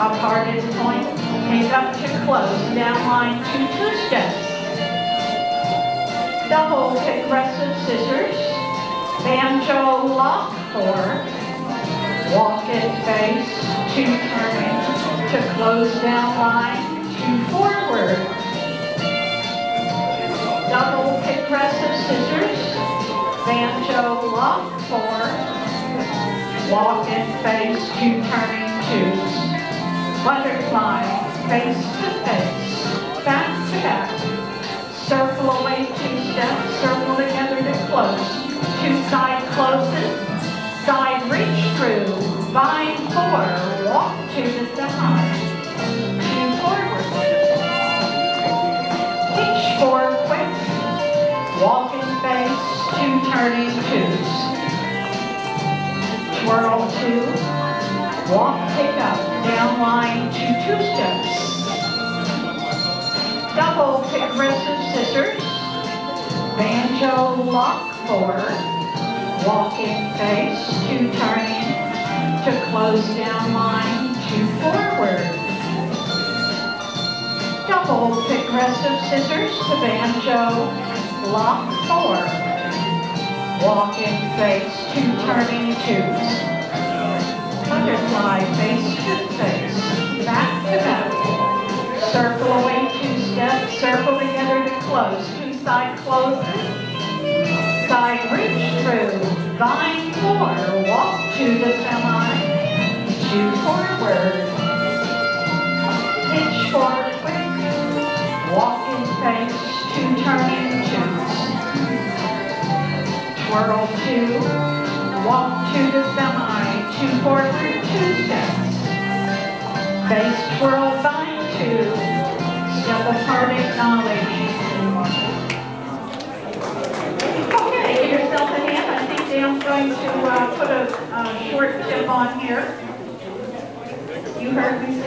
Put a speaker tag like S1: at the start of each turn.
S1: Up hearted point, pick up to close, down line to two steps. Double progressive scissors, banjo lock four, walk it face, two turning, to close down line, two forward. Double progressive scissors, banjo lock four, walk it face, two turning twos. Butterfly, face to face, back to back. Circle away two steps, circle together to close. Two side closes, side reach through, vine four, walk to the side. Two forward. Hitch four quick, walk in face, two turning twos. Twirl two, walk pick up, down line to two steps. Double progressive scissors, banjo lock four, walking face, two turning, to close down line, to forward. Double progressive scissors to banjo, lock four, walking face, two turning twos. Butterfly face to face, back to back. Circle away two steps, circle together to close. Two side closes, side reach through. Vine four, walk to the semi, two forward. Hitch four quick, walk in face, two turning twos. Twirl two, walk to the semi, two forward, two steps. Base twirl vine two, step apart acknowledge. Okay, give yourself a hand. I think Dan's going to uh, put a uh, short tip on here. You heard me